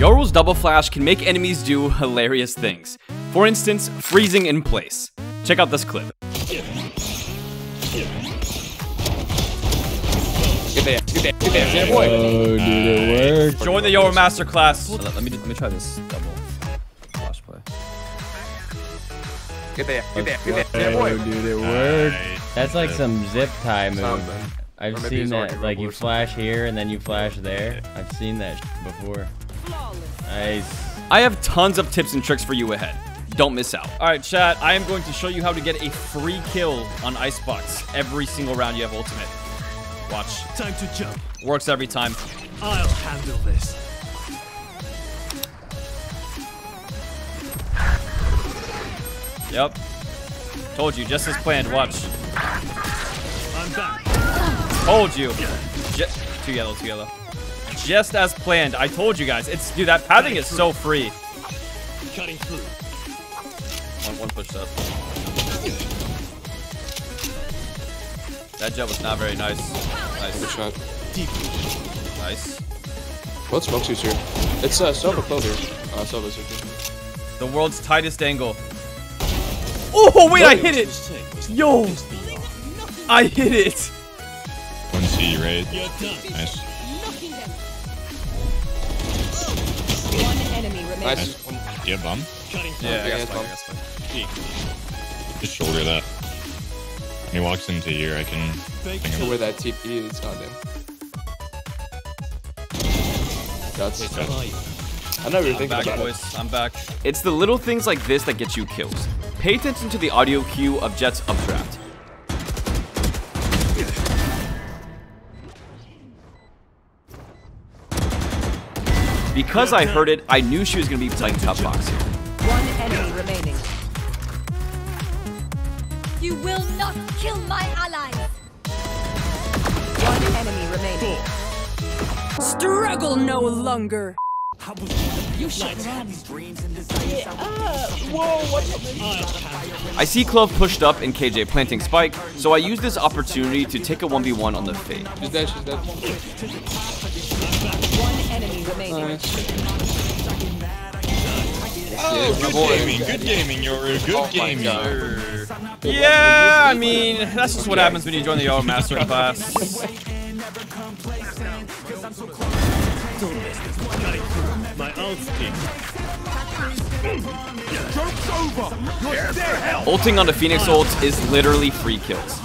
Yoru's double flash can make enemies do hilarious things. For instance, freezing in place. Check out this clip. Get there, get there, get there, boy. Oh, dude, it worked. Join the Yoru Masterclass. Let, let me let me try this double flash play. Get there, get there, get there, Oh, boy. dude, it worked. That's like some zip tie move. Something. I've seen that. Like you flash here and then you flash there. I've seen that before. Nice. I have tons of tips and tricks for you ahead. Don't miss out. All right, chat. I am going to show you how to get a free kill on Icebox every single round you have ultimate. Watch. Time to jump. Works every time. I'll handle this. Yep. Told you, just as planned. Watch. I'm back. Told you. Ju- two yellow, two yellow. Just as planned. I told you guys. It's dude. That padding is so free. Cutting through. One, one push up. That jump was not very nice. Nice. Good Nice, shot. nice. What smokes you here? It's uh, Sova Clover. Uh, Sova's here. The world's tightest angle. Oh wait, I hit it. Yo, I hit it. One C raid. Nice. Enemy remaining. Nice. Do you have bum? Cutting through. Yeah, I Yeah, guess it's fine, I fine. guess fine. Just shoulder that. When he walks into here, I can. Fake I can Where that TP is, oh, goddamn. That's. I never I'm think back, about it. I'm back. It's the little things like this that get you kills. Pay attention to the audio cue of Jett's updraft. Because I heard it, I knew she was going to be playing top box here. One enemy remaining. You will not kill my allies. One enemy remaining. Struggle no longer. You should run. I see Clove pushed up and KJ planting spike, so I use this opportunity to take a 1v1 on the fade. She's dead, she's dead. One enemy remaining. Oh, Good boy. gaming, good gaming, Yoru, good Oh my gaming. Yeah, I mean, that's just what happens when you join the Yoru Master class. Cutting. My ult's. Ulting on the Phoenix ult is literally free kills.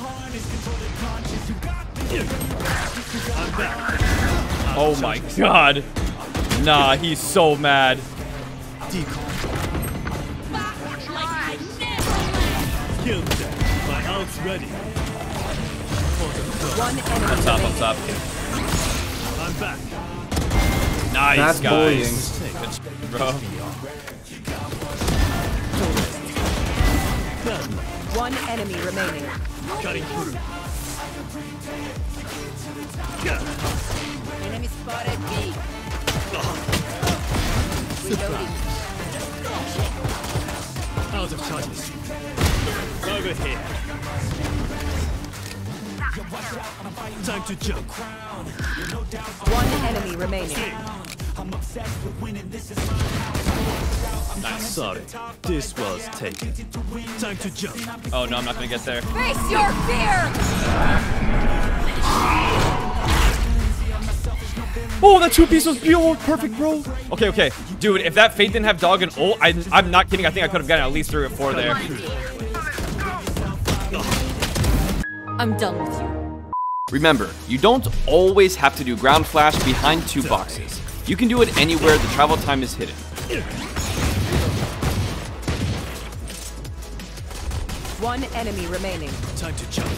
Oh my god. Nah, he's so mad. Killed them. My ready. One top, up remaining. top. I'm back. Nice, That's guys. Good sh- bro. One enemy remaining. Cutting through. Enemy spotted B. Reloading. Out of charges. Over here. Time to jump. One enemy remaining. Sorry. This was taken. Time to jump. Oh no, I'm not gonna get there. Face your fear. Oh, that two piece was beautiful, perfect, bro. Okay, okay, dude. If that Fade didn't have dog and ult, I, I'm not kidding. I think I could have gotten at least three or four there. I'm done with you. Remember, you don't always have to do ground flash behind two boxes. You can do it anywhere the travel time is hidden. One enemy remaining. Time to jump.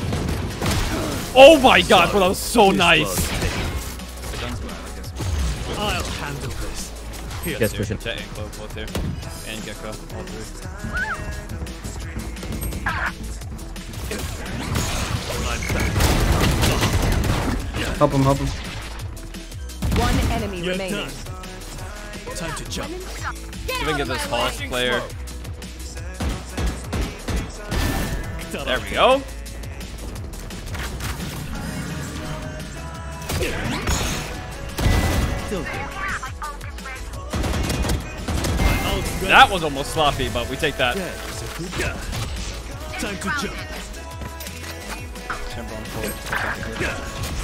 Oh my god, bro, that was so nice. I'll handle this. Here, Yes, sir. pushing. And Clove both here. And Gekko, all three. Help him, help him. One enemy You're remaining. done. Time to jump. Even get this Hulk player. There we go. That was almost sloppy, but we take that. Time to good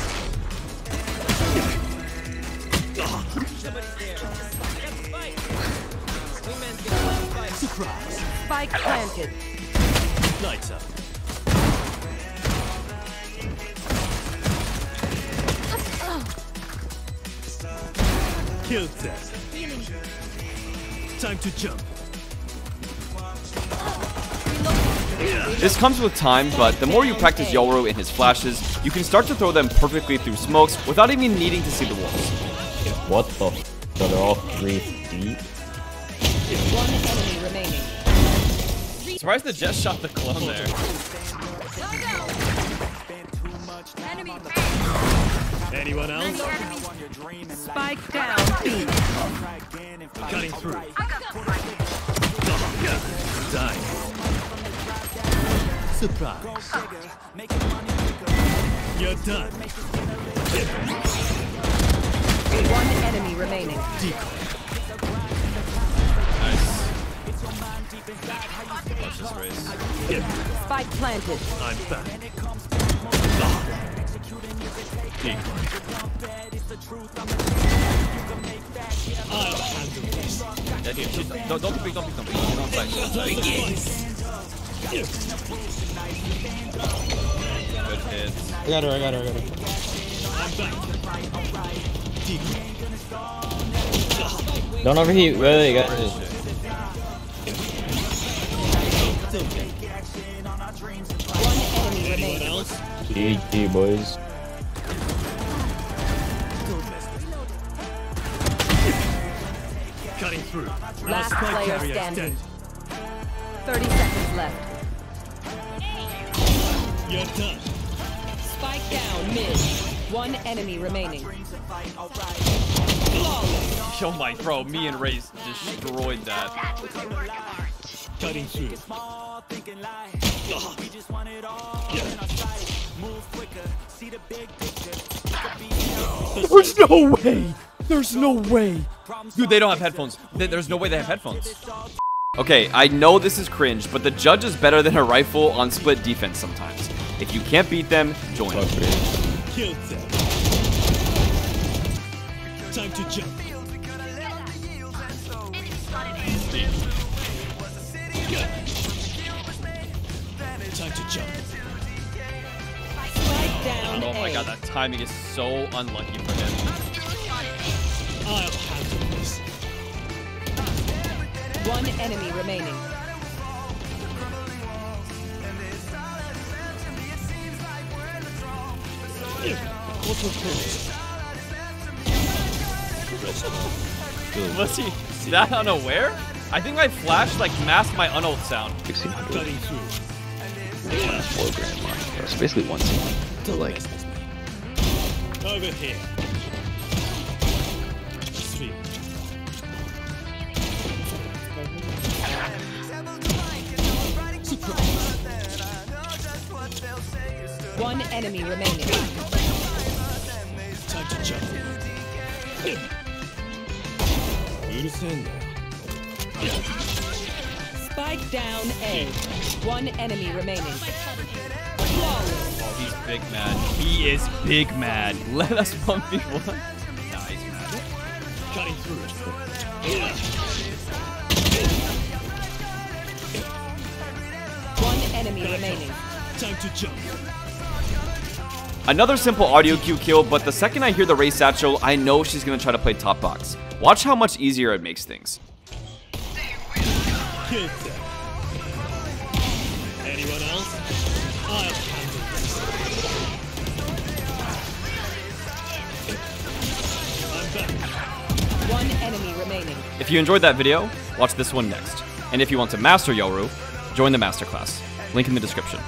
guy. Time to jump. Chamber on forward. Surprise. Spike planted. Lights up. Killed that. Time to jump. This comes with time, but the more you practice Yoru and his flashes, you can start to throw them perfectly through smokes without even needing to see the walls. What the f? So they're all three feet? One enemy remaining. Surprised the Jett shot the clone there. Anyone else? Spike down. B. Cutting through. Die. Surprise. You're done. One enemy remaining. Nice. Watch this race. Spike planted. I'm back. I'll handle this. Yeah, here, shoot. Don't, don't peek, don't peek, don't peek. Get on site. Good hits. I got her, I got her, I got her. I'm back. Decoy. Don't overheat. Wait, wait, guys. One enemy Anyone remaining. else? GG, boys. Cutting through. Last player standing. 30 seconds left. You're done. Spike down mid. One enemy remaining. Yo, my bro, me and Raze destroyed that. Cutting through. There's no way. There's no way. Dude, they don't have headphones. There's no way they have headphones. Okay, I know this is cringe, but the judge is better than a rifle on split defense sometimes. If you can't beat them, join them. Killed them. Time to jump. Time to jump. Spike down Oh my A. god, that timing is so unlucky for him. I'll handle this. One enemy remaining. Was he that unaware? I think my flash like masked my unult sound. 1600 Cutting four grand mark. It's basically one cent to like Over here. One enemy remaining. Time to jump. Spike down A. One enemy remaining. Flawless. Oh, he's big mad. He is big mad. Let us 1v1. Nice, man. Cutting through. One enemy remaining. Time to jump. Another simple audio cue kill, but the second I hear the Raze satchel, I know she's gonna try to play top box. Watch how much easier it makes things. Anyone else? I'll handle this. I'm back. One enemy remaining. If you enjoyed that video, watch this one next. And if you want to master Yoru, join the masterclass. Link in the description.